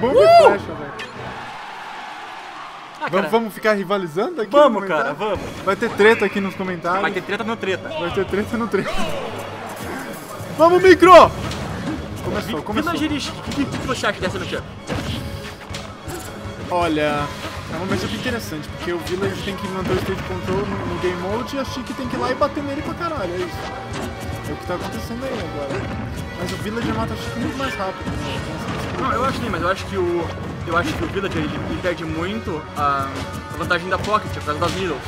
Bomba e flecha, velho. Ah, Vamos, vamos ficar rivalizando aqui? vamos, cara, vamos. Vai ter treta aqui nos comentários. Vai ter treta no treta. Vai ter treta no treta. Vamos, micro! Começou, começou. O que, você acha dessa matchup? Olha, é uma matchup interessante, porque o Village tem que manter o stage control no, no game mode e a Chique tem que ir lá e bater nele pra caralho, é isso. É o que tá acontecendo aí agora. Mas o Villager mata a Chique muito mais rápido. Né? Não, eu acho que sim, mas eu acho que o. Eu acho que o Villager ele, ele perde muito a, a vantagem da Pocket por causa das middles.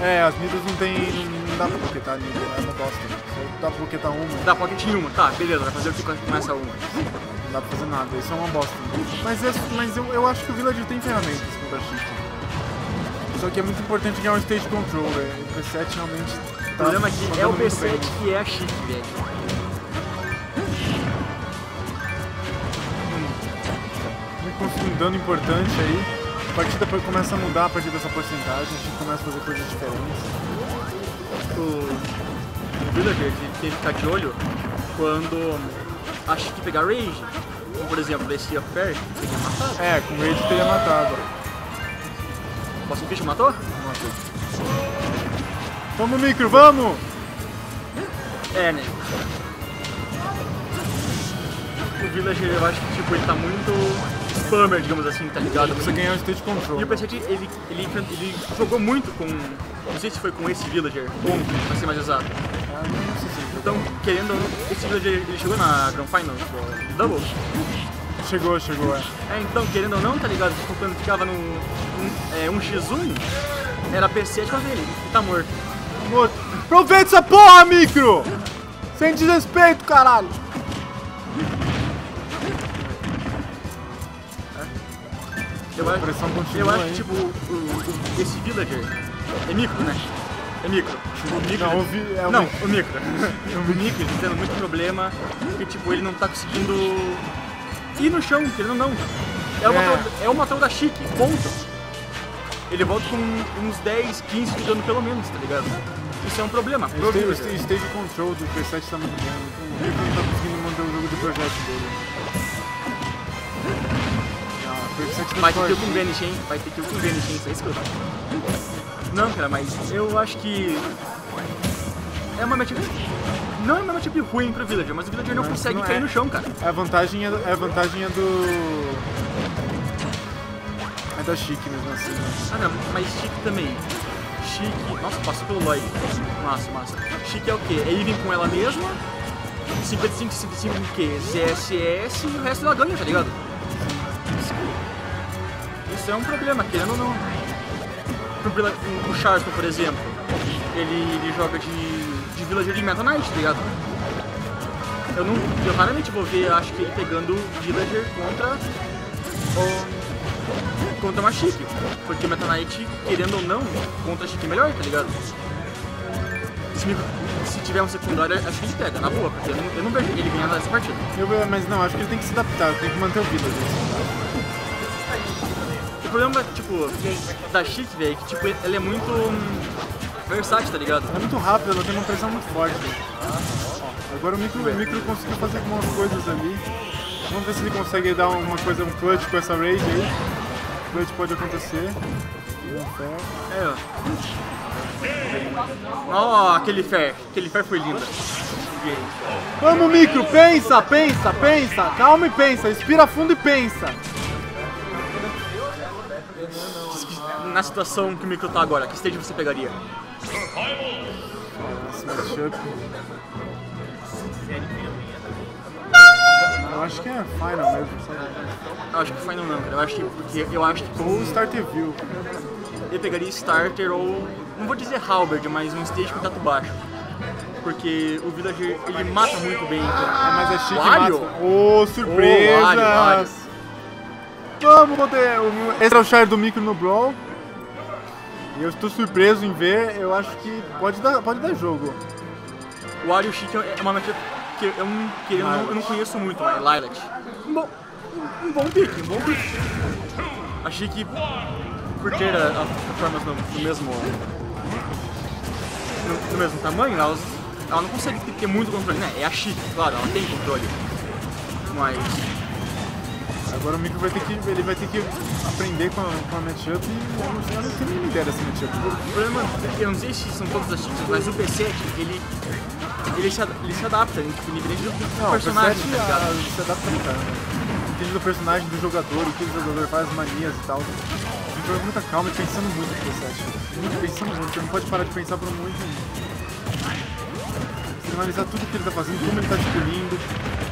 É, as midas não tem. não dá pra bloquetar a é uma bosta. Só dá pra bloquetar uma, Da Pocket em uma, tá, beleza, vai fazer o que com essa uma. não dá pra fazer nada, isso é uma bosta. Mas, é- mas eu, eu acho que o Villager tem ferramentas contra a Chique. Só que é muito importante ganhar um stage control, velho. O P7 realmente. O Tá problema aqui é o muito B7 bem. que é a Chique, velho. Um dano importante aí. A partida começa a mudar a partir dessa porcentagem, a gente começa a fazer coisas diferentes. O, Villager tem que ficar de olho quando a Chique pegar Rage. Como, por exemplo, esse Affair, que é matado. É, com Rage teria matado. Posso bicho matou? Vamos, micro, vamos! É, né? O Villager, eu acho que tipo, ele tá muito spammer, digamos assim, tá ligado? Você ganhar o stage control. E o P7, ele, ele, ele jogou muito com. Não sei se foi com esse Villager, com, pra ser mais exato. Ah, não sei se Então, querendo ou não, esse Villager ele chegou na Grand Final do Double. Chegou, chegou, é. É, então, querendo ou não, tá ligado? Tipo, quando ficava no um, é, 1x1, era P7 contra ele, e tá morto. Morto. Aproveita essa porra, micro! Sem desrespeito, caralho! Eu acho, continua eu acho que, tipo, o, o- esse Villager é micro, né? É micro. O micro Não, o vi- é o não, micro. o micro. o micro tá tendo muito problema, porque, tipo, ele não tá conseguindo ir no chão, querendo ou não. É uma, É. é uma da chique, ponto. Ele volta com uns 10, 15 de dano pelo menos, tá ligado? Isso é um problema. O pro stage, o stage control do P7 tá muito bom. O micro não tá conseguindo manter o jogo de projeto dele. O P7 Vai ter forte. kill com Vanish, hein? Vai ter kill com Vanish, hein? Isso aí escuta. Não, cara, mas eu acho que. É uma matchup. Não é uma matchup ruim pro Villager, mas o Villager não Mas consegue não cair é. no chão, cara. A vantagem é, a vantagem é do. É da Chique mesmo assim. né? Ah, não, mas Chique também. Chique. Nossa, passou pelo Lloyd. Massa, massa. Chique é o quê? É even com ela mesma. 55, 55 o quê? CSS e o resto ela ganha, tá ligado? É um problema, querendo ou não. O Charlton, por exemplo, ele, ele joga de, de Villager de Meta Knight, tá ligado? Eu, não, eu raramente vou ver, acho que ele pegando Villager contra o, contra uma Chique. Porque Meta Knight, querendo ou não, contra a Chique é melhor, tá ligado? Se, me- se tiver um secundário, acho que ele pega, na boa, porque eu não, eu não vejo ele ganhando essa partida. Eu, mas não, acho que ele tem que se adaptar, tem que manter o vida. O problema, tipo, da Chique, velho, que tipo, ela é muito hum, versátil, tá ligado? É muito rápido, ela tem uma pressão muito forte. Ó, agora o micro, o micro conseguiu fazer algumas coisas ali. Vamos ver se ele consegue dar uma coisa, um clutch com essa raid aí. O clutch pode acontecer. É, ó. Ó, aquele fair. Aquele fair foi lindo. Vamos, micro, pensa, pensa, pensa. Calma e pensa, respira fundo e pensa. Na situação que o micro tá agora, que stage você pegaria? Matchup. Eu acho que é final mesmo, sabe? Eu acho que final não, cara. Eu acho que, porque eu acho que Ou starter view. eu pegaria starter ou. Não vou dizer halberd, mas um stage com tato baixo. Porque o Villager ele mata muito bem. Então. É, mas é chique Wario? Ô, surpresa! Ô, Wario, Wario. Vamos, poder. Esse é o do micro no Brawl. E eu estou surpreso em ver, eu acho que pode dar, pode dar jogo. O Wario Chique é uma matchup que eu não, que eu não, eu não conheço muito, mas Lilat. Um bom, um, bom pick, um bom pick. Achei que por ter a- as plataformas no, no mesmo no, no mesmo tamanho, elas, ela não consegue ter, muito controle, né? É a Chique, claro, ela tem controle. Mas Agora o Micro vai ter que, ele vai ter que aprender com a, com a matchup e eu não, não tenho nenhuma ideia dessa matchup. O problema, eu não sei se são todas as títulos, mas o P7, ele, ele, se, ele se adapta, né? tipo, independente do, do Não, personagem, tá P7 ligado? ah, se adapta pra caramba. Depende do personagem, do jogador, o que o jogador faz, as manias e tal. Que com muita calma e pensando muito no P7. Muito pensando muito, você não pode parar de pensar por um momento nenhum. Analisar tudo que ele tá fazendo, como ele tá destruindo,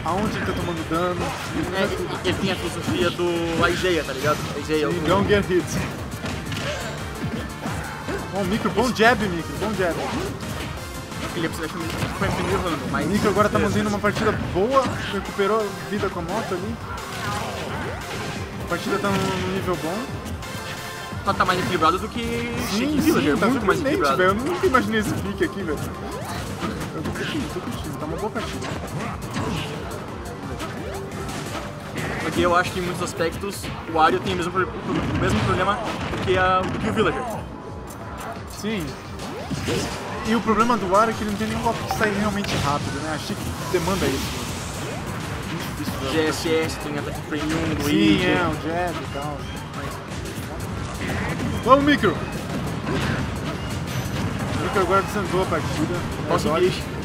aonde ele tá tomando dano. É, ele, ele tem a filosofia do Aizeia, tá ligado? Aizeia, Sim, o- don't get hit. Bom, micro, bom jab, micro, bom jab. ele precisa foi primeiro random, mas... O micro agora tá É, mantendo uma partida boa, recuperou vida com a moto ali. A partida tá num nível bom. Tá mais equilibrado do que Sim, e Villager, sim, tá muito mais equilibrado. velho. Eu nunca imaginei esse pique aqui, velho. Eu tô curtindo, tô curtindo, tá uma boa partida. Porque eu acho que em muitos aspectos o Wario tem o mesmo, o mesmo problema que, a, que o Villager. Sim. E o problema do Wario é que ele não tem nenhum golpe que sai realmente rápido, né? Achei que demanda isso. GSS tem ataque 1, do Sim, é, o jab e tal. Vamos, Micro! O Micro agora desandou a partida. né? Nossa, O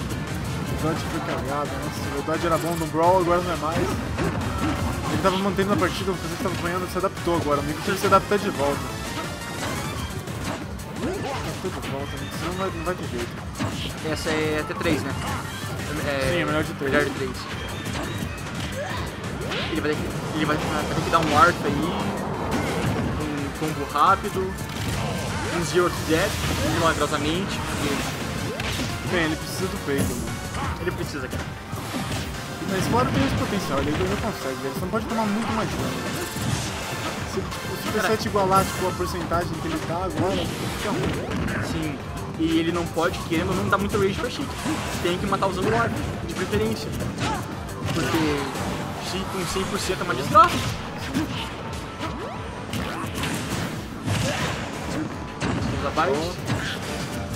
Dodge- foi cagado, nossa, o Dodge era bom no Brawl, agora não é mais. Ele tava mantendo a partida, o pessoal tava ganhando, se adaptou agora. O Micro teve que se adaptar de volta. Adaptou de volta, né? senão não vai, não vai ter jeito. Essa é a T3, né? É, Sim, é melhor de três. Melhor de 3. Ele vai ter que, ele vai, vai ter que dar um arco aí, um combo rápido, um zero to death, milagrosamente, porque Bem, ele precisa do peito, mano. Ele precisa, cara. Na Explora tem esse potencial, ele já consegue, ele só não pode tomar muito mais dano. Se tipo, o Super Cara. 7 igualar tipo, a porcentagem que ele tá agora, fica ruim. Sim. E ele não pode, querendo não, dar muito rage pra Chic. Tem que matar usando o arco, de preferência. Porque Chic com 100% é uma desgraça. Vamos abaixo.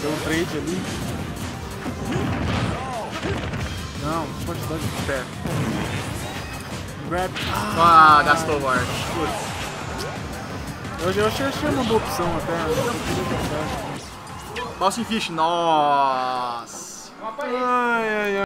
Deu um trade ali. Não, pode dar de pé. Grab. Ah, gastou o arco. Eu, eu achei, achei uma boa opção até. Boston Fish, nossa. Ai, ai, ai.